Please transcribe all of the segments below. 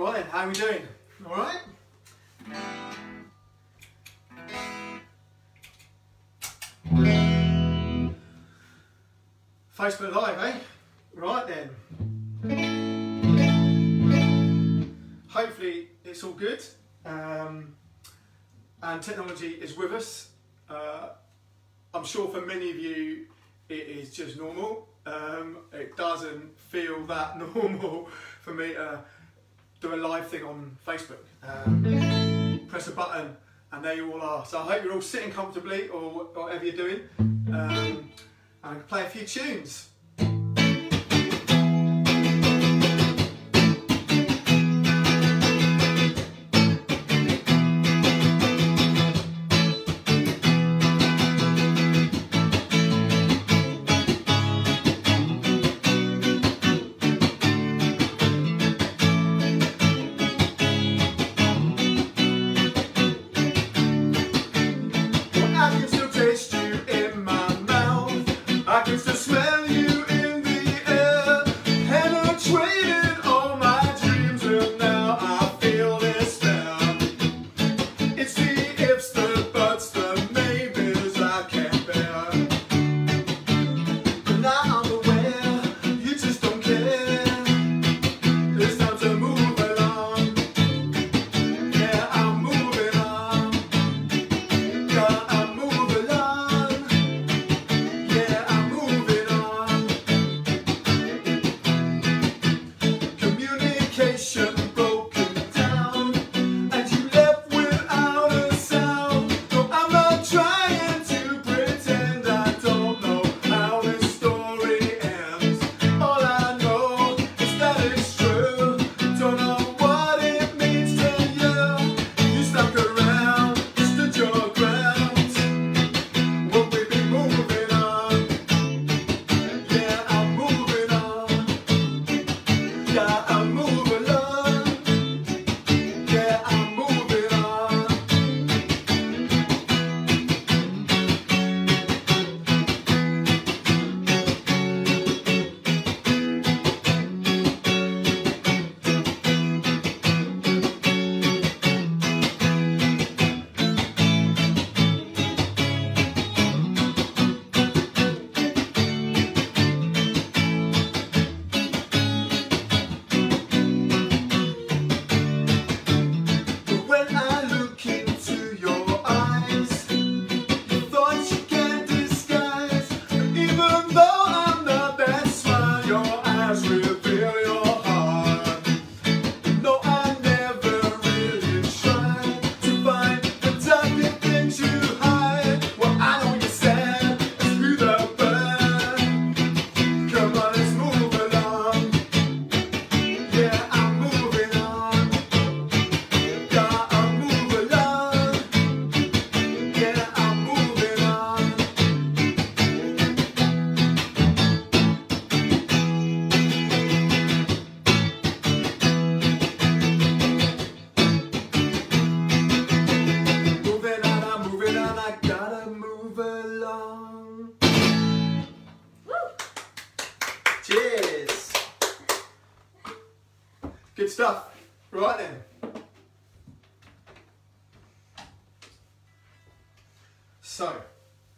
Right how are we doing? All right? Facebook Live, eh? Right then. Hopefully it's all good. Um, and technology is with us. Uh, I'm sure for many of you it is just normal. Um, it doesn't feel that normal for me to do a live thing on Facebook. Um, press a button and there you all are. So I hope you're all sitting comfortably or whatever you're doing. Um, and play a few tunes.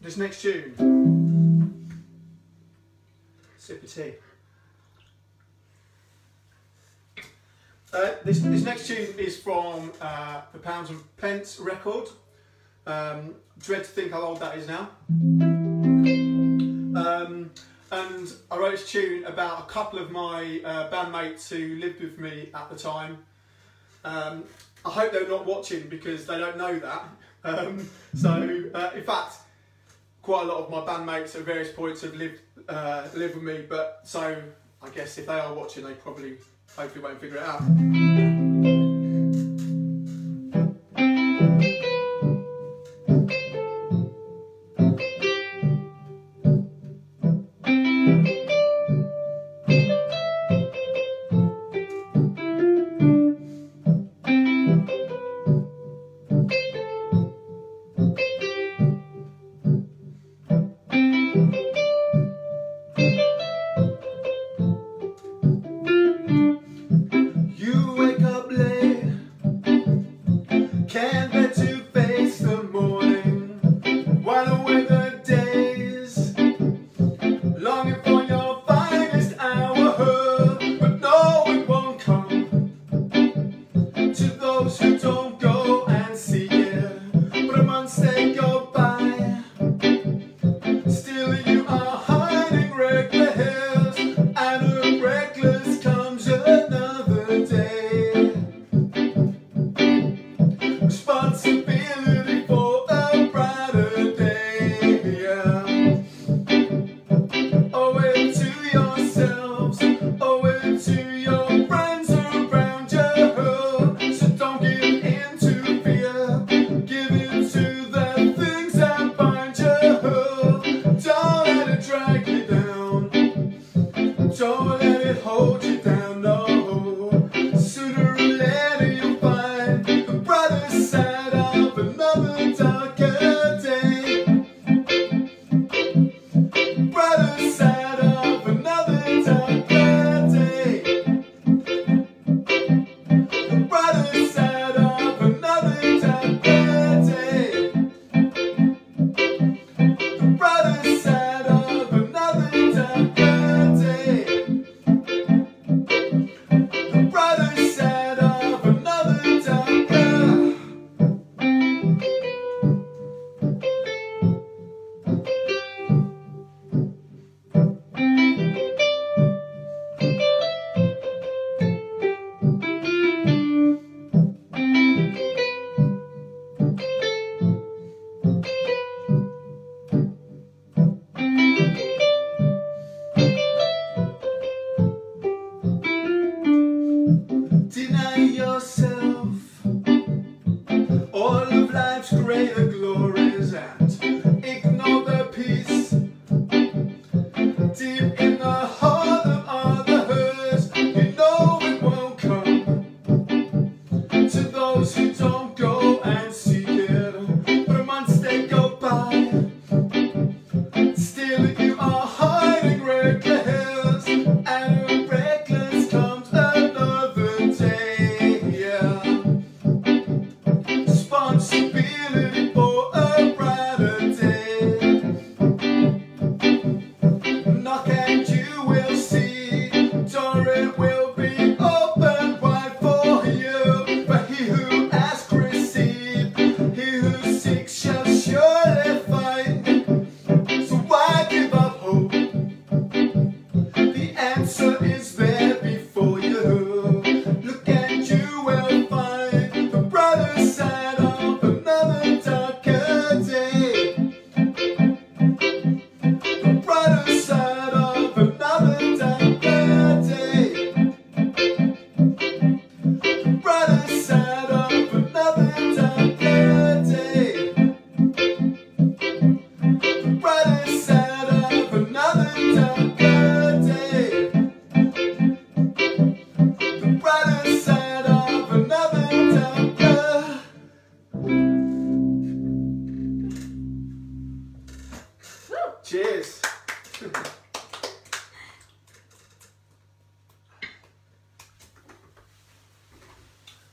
This next tune, sip of tea. Uh, this, this next tune is from uh, the Pounds and Pence record. Um, dread to think how old that is now. Um, and I wrote a tune about a couple of my uh, bandmates who lived with me at the time. Um, I hope they're not watching because they don't know that. Um, so, uh, in fact, quite a lot of my bandmates at various points have lived uh, lived with me, but so I guess if they are watching, they probably hopefully won't figure it out.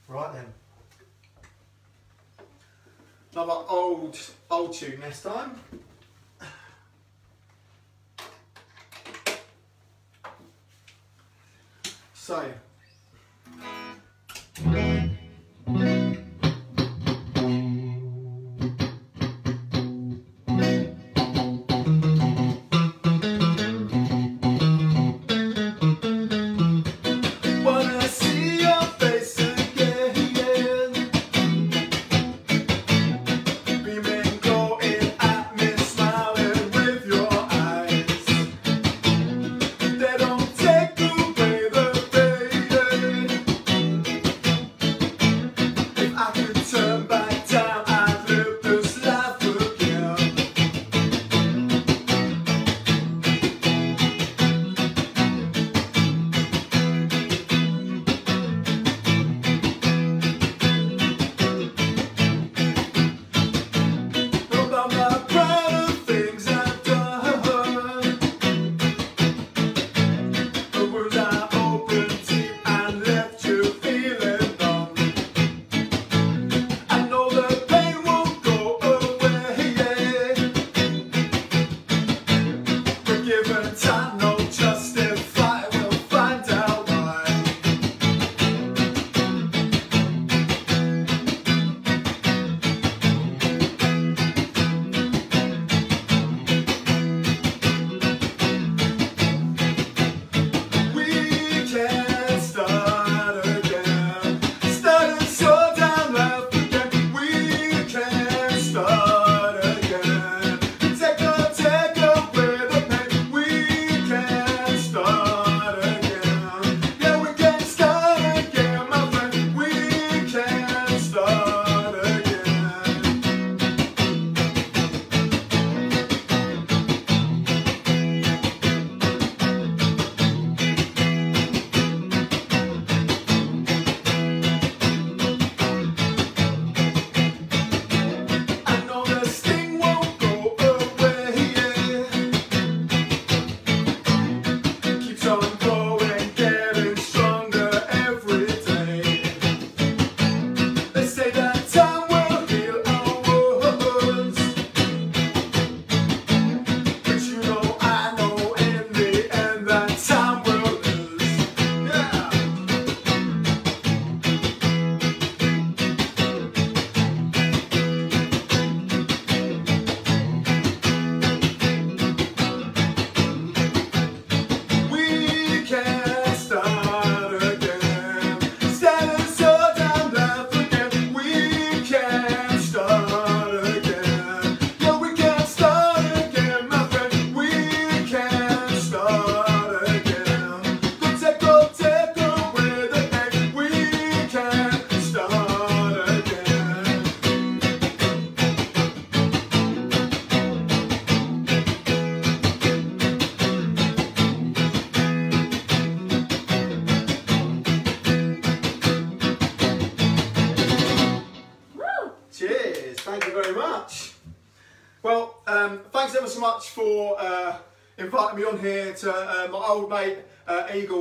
Right then. Another old, old tune next time.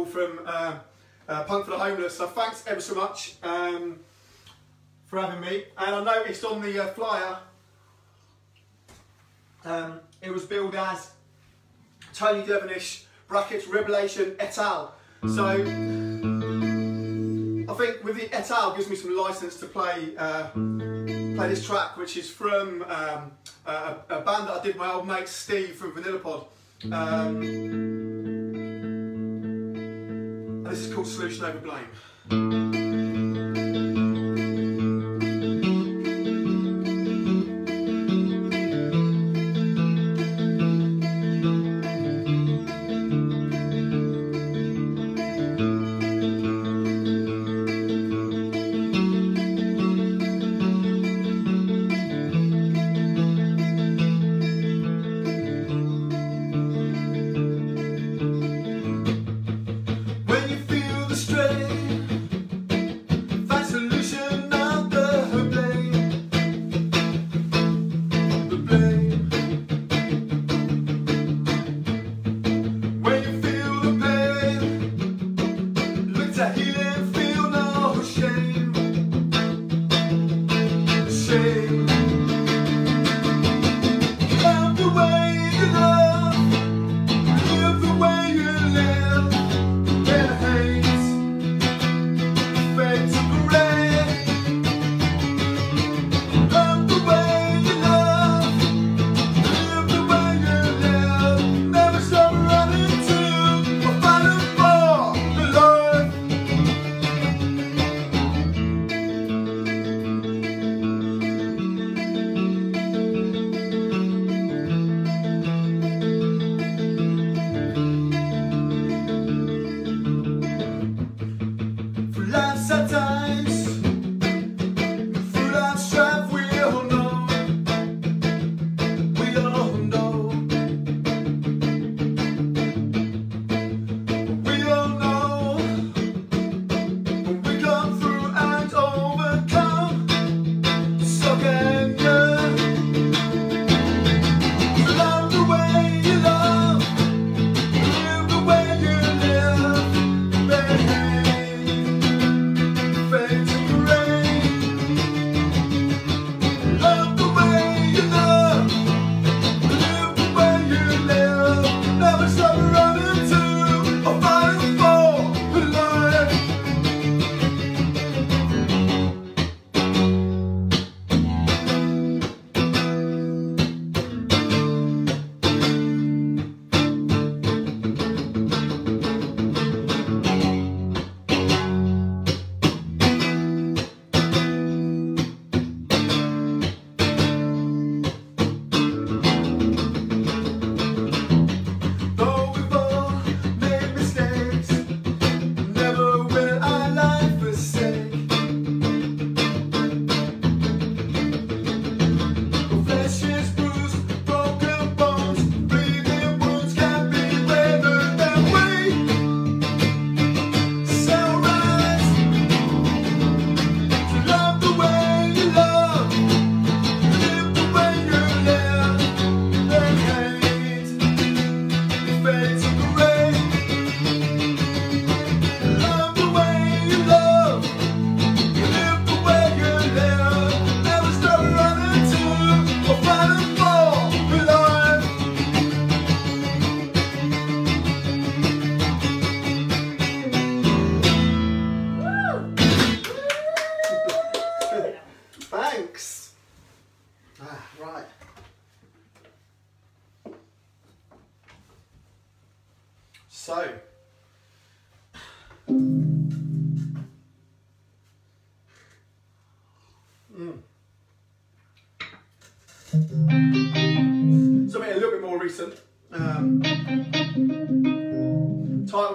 from uh, uh, Punk for the Homeless. So thanks ever so much um, for having me. And I noticed on the uh, flyer, um, it was billed as Tony Devenish brackets Rebelation et al. So I think with the et al gives me some license to play uh, play this track, which is from um, a, a, band that I did my old mate Steve from Vanilla Pod. Um, this is called Solution Over Blame. to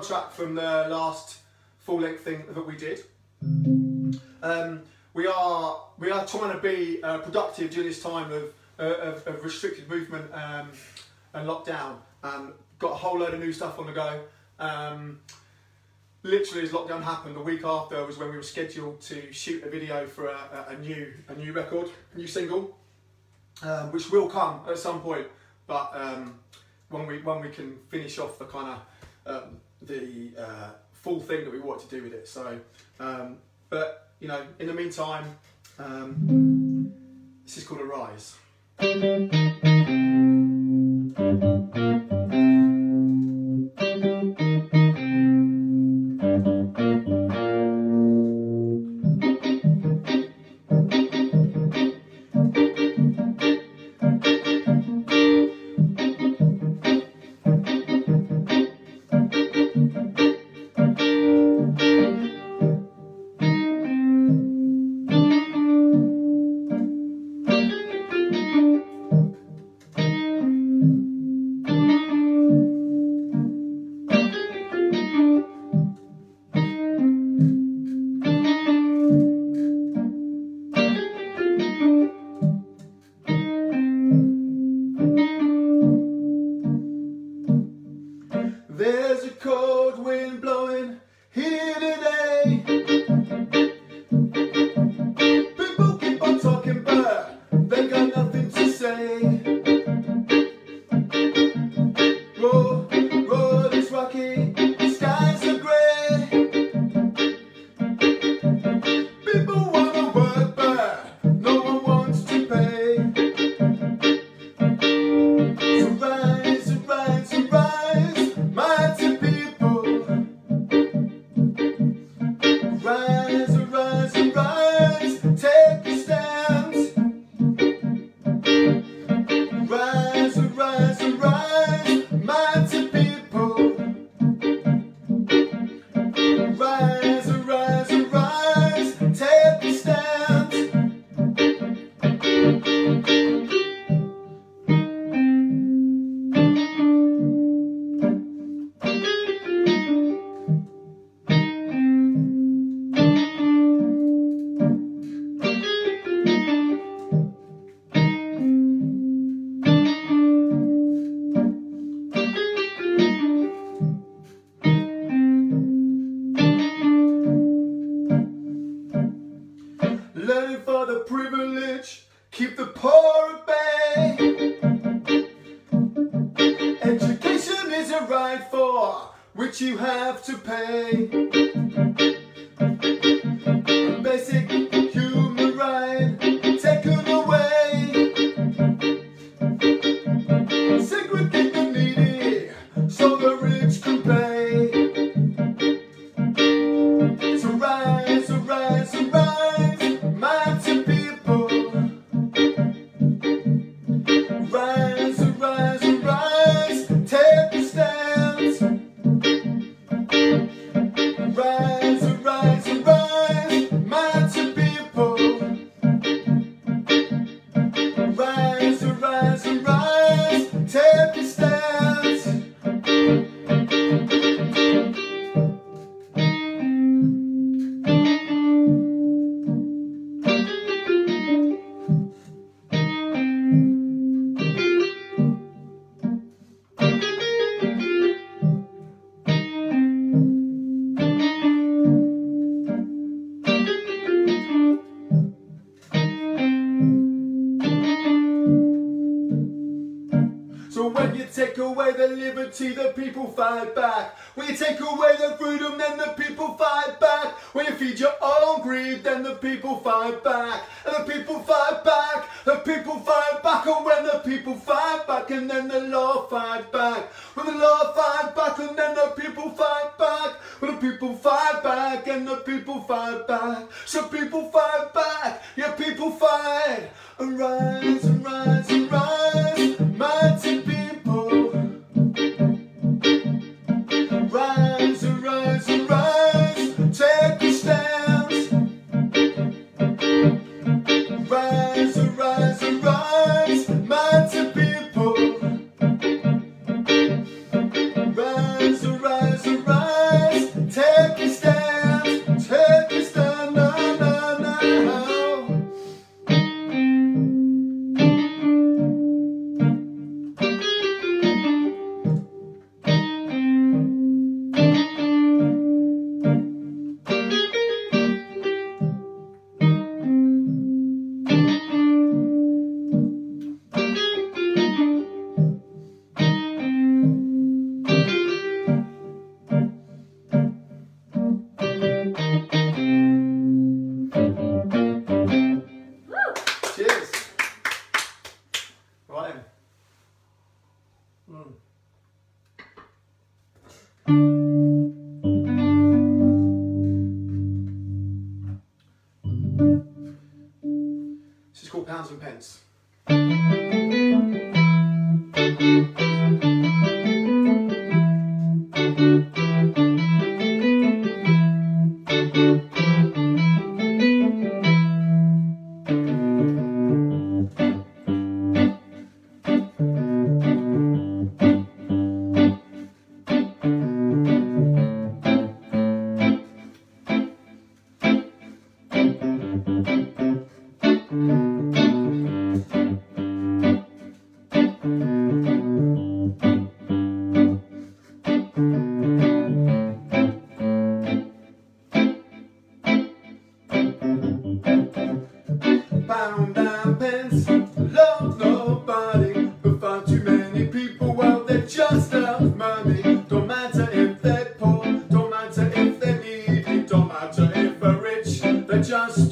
track from the last full length thing that we did. Um, we are we are trying to be uh, productive during this time of, uh, of, of, restricted movement um, and lockdown. Um, got a whole load of new stuff on the go. Um, literally, as lockdown happened, the week after was when we were scheduled to shoot a video for a, a, a new a new record, a new single, um, which will come at some point. But um, when we when we can finish off the kind of um, the uh, full thing that we want to do with it. So, um, but you know, in the meantime, um, this is called Arise. Liberty, the people fight back. When you take away the freedom, then the people fight back. When you feed your own greed, then the people fight back. And the people fight back, the people fight back. And when the people fight back, and then the law fight back. When the law fight back, and then the people fight back. When the people fight back, and the people fight back. So people fight back, yeah, people fight. And rise, and rise, and rise, Pounds they're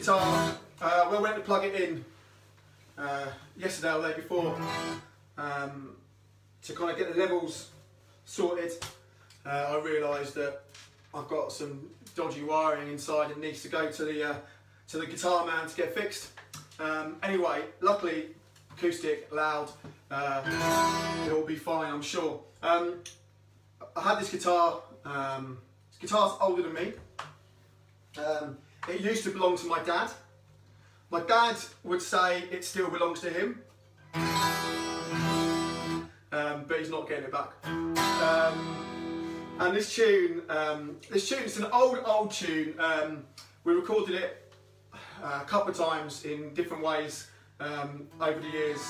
guitar, uh, we went to plug it in uh, yesterday or the day before um, to kind of get the levels sorted. Uh, I realised that I've got some dodgy wiring inside and needs to go to the uh, to the guitar man to get fixed. Um, anyway, luckily acoustic, loud, uh, it will be fine, I'm sure. Um, I had this guitar, um, this guitar's older than me. Um, it used to belong to my dad. My dad would say it still belongs to him, um, but he's not getting it back. Um, and this tune, um, this tune, it's an old, old tune. Um, we recorded it uh, a couple of times in different ways um, over the years,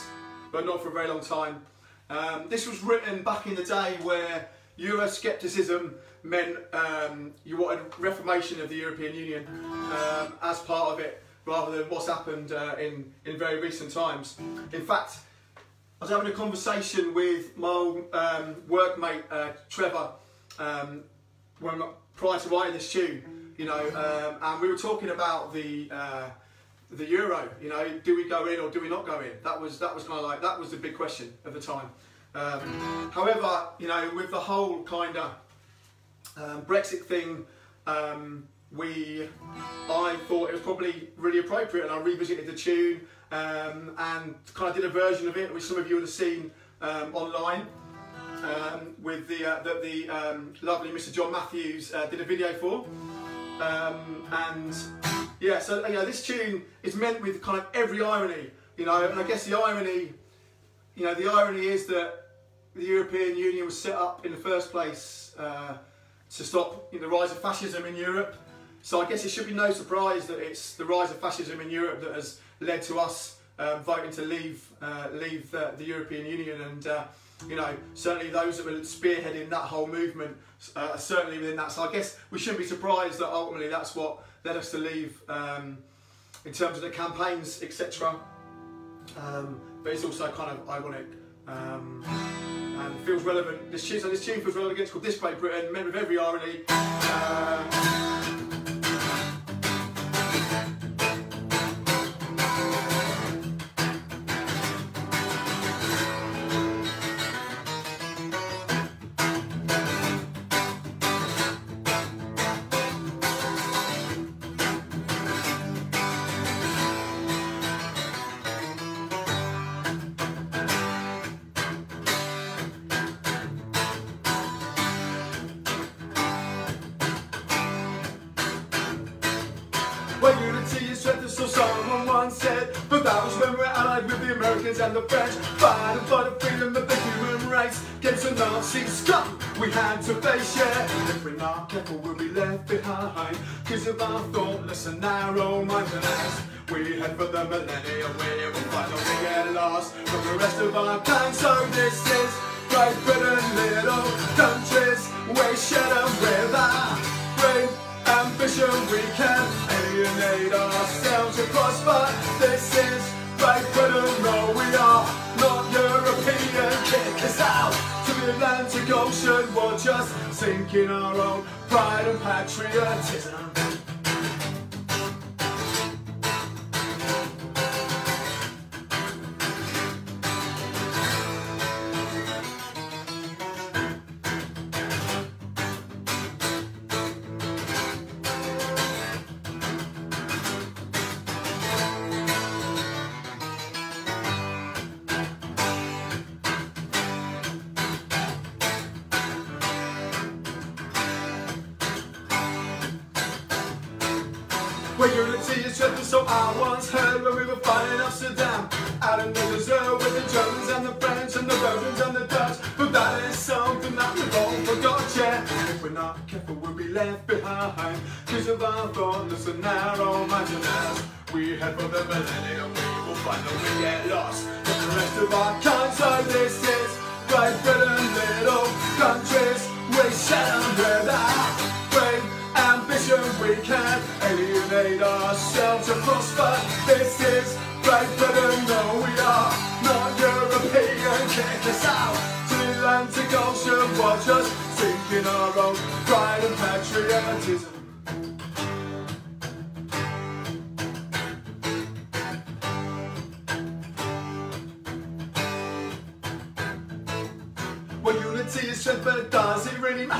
but not for a very long time. Um, this was written back in the day where Euroscepticism meant um, you wanted reformation of the European Union um, as part of it, rather than what's happened uh, in, in very recent times. In fact, I was having a conversation with my old um, workmate uh, Trevor um, when, prior to writing this tune, you know, and we were talking about the uh, the Euro. You know, do we go in or do we not go in? That was that was kind of like that was the big question at the time. Um, however, you know, with the whole kind of um, Brexit thing, um, we I thought it was probably really appropriate, and I revisited the tune um, and kind of did a version of it, which some of you would have seen um, online. Um, with the uh, that the lovely Mr. John Matthews uh, did a video for, and yeah, so you know, this tune is meant with kind of every irony, you know, and I guess the irony, you know, the irony is that the European Union was set up in the first place uh, to stop the rise of fascism in Europe. So I guess it should be no surprise that it's the rise of fascism in Europe that has led to us um, voting to leave uh, leave the, the, European Union, and uh, you know certainly those that were spearheading that whole movement uh, are certainly within that. So I guess we shouldn't be surprised that ultimately that's what led us to leave um, in terms of the campaigns, etc. Um, but it's also kind of ironic um, and feels relevant. This tune, so this tune feels relevant. It's called This Great Britain, meant with every irony. Uh, and the French Fighting for the freedom of the human race Against the Nazi scum we had to face, yeah. If we're not careful we'll be left behind. Cause of our thoughtless and narrow-mindedness. We head for the millennium where we'll finally get lost From the rest of our kind So this is Great Britain, little countries. We share with our great ambition We can alienate ourselves and prosper. This is No we are not European Kick us out. To the Atlantic Ocean We're just sinking our own pride and patriotism I once heard when we were fighting Amsterdam. Out in the desert with the Germans and the French and the Belgians and the Dutch. But that is something that we've all forgot, yeah. If we're not careful, we'll be left behind. Cause of our thoughtless and narrow as we head for the millennium, we will find that we get lost. And the rest of our kind, so this is Great Britain, little countries, we shall without great ambition, we can alienate ourselves to prosper. This is Great Britain, no, we are not European. Kick us out to the Atlantic Ocean, watch us sink in our own pride and patriotism.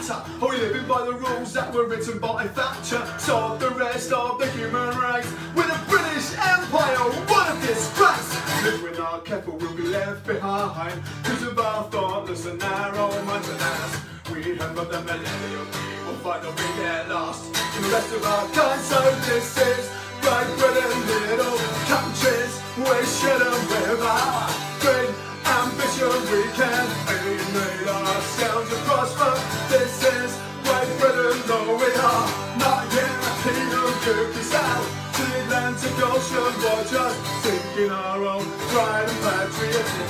Matter? Are we living by the rules that were written by Thatcher? Solve the rest of the human race with a British Empire. What a disgrace! If we're not careful, we'll be left behind. Cause of our thoughtless and narrow minds and as we have the millennium, we will we get lost in the rest of our kind. So this is Great Britain, little countries, we should have with our great ambition we can alienate ourselves Give us out to the Atlantic Ocean, watch us sink in our own pride and patriotism.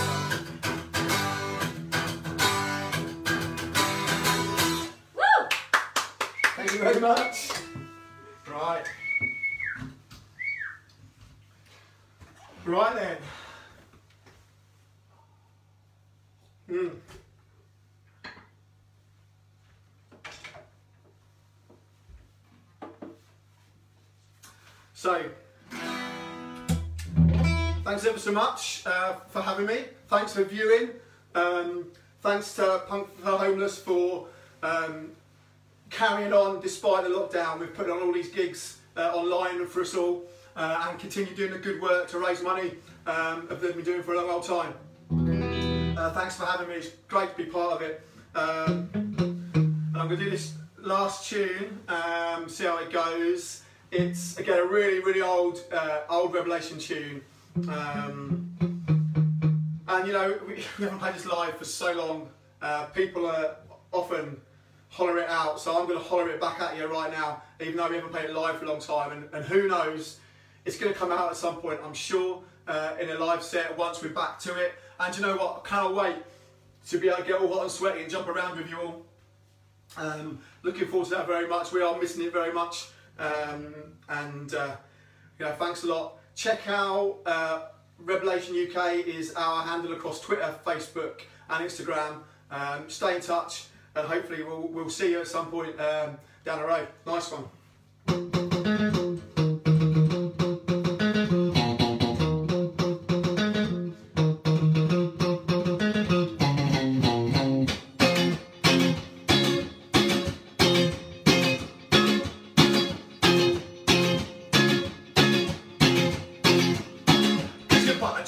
Woo! Thank you very much. Right. Right then. Hmm. So, thanks ever so much uh, for having me. Thanks for viewing. Um, thanks to Punk for Homeless for um, carrying on despite the lockdown. We've put on all these gigs uh, online for us all uh, and continue doing the good work to raise money um, that we've been doing for a long old time. Uh, thanks for having me. It's great to be part of it. Um, I'm going to do this last tune, um, see how it goes. It's again a really, really old, uh, old Rebelation tune. Um, and you know, we, we haven't played this live for so long. Uh, people are often holler it out, so I'm going to holler it back at you right now, even though we haven't played it live for a long time. And, and who knows, it's going to come out at some point, I'm sure, uh, in a live set once we're back to it. And you know what? I can't wait to be able to get all hot and sweaty and jump around with you all. Um, looking forward to that very much. We are missing it very much. Um, and uh, you know, thanks a lot. Check out uh, Rebelation UK is our handle across Twitter, Facebook, and Instagram. Um, stay in touch, and hopefully we'll, we'll see you at some point um, down the road. Nice one.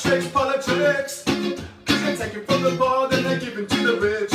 Politics, politics. Cause they take it from the poor, then they give it to the rich.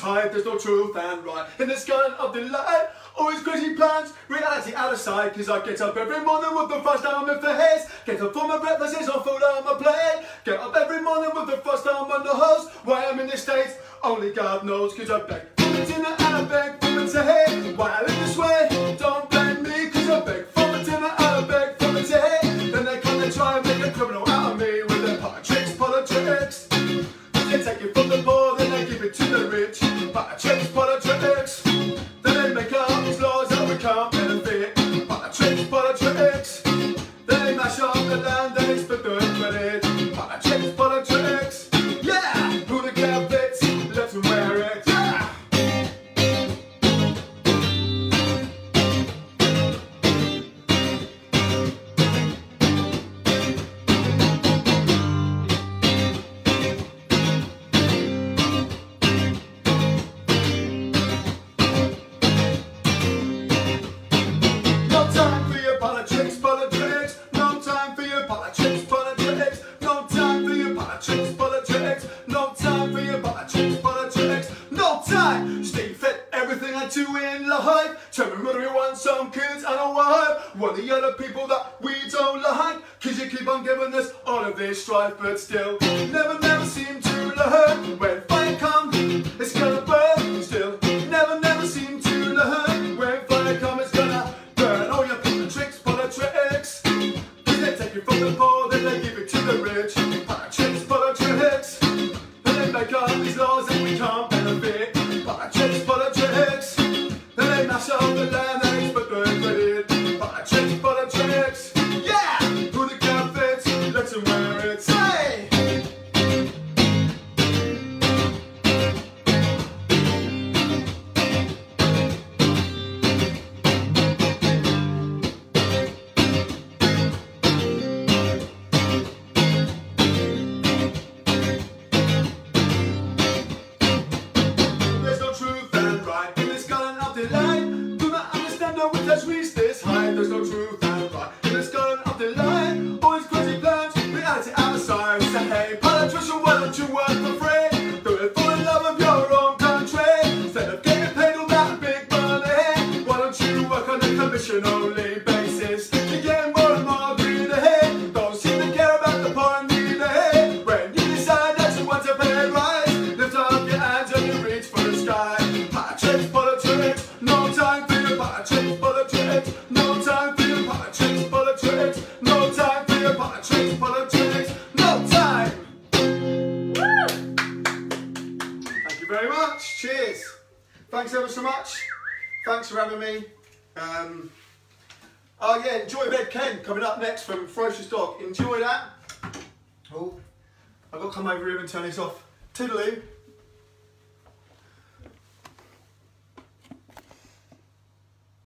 Height. There's no truth and right. In this garden of delight, always crazy plans, reality out of sight. Cause I get up every morning with the first arm in the head. Get up for my breakfast, it's on food on my plate. Get up every morning with the first arm on the hose. Why I'm in the States, only God knows. Cause I beg for my dinner and I beg for my tea. Why I live this way, don't blame me. Cause I beg rich. Politics, politics.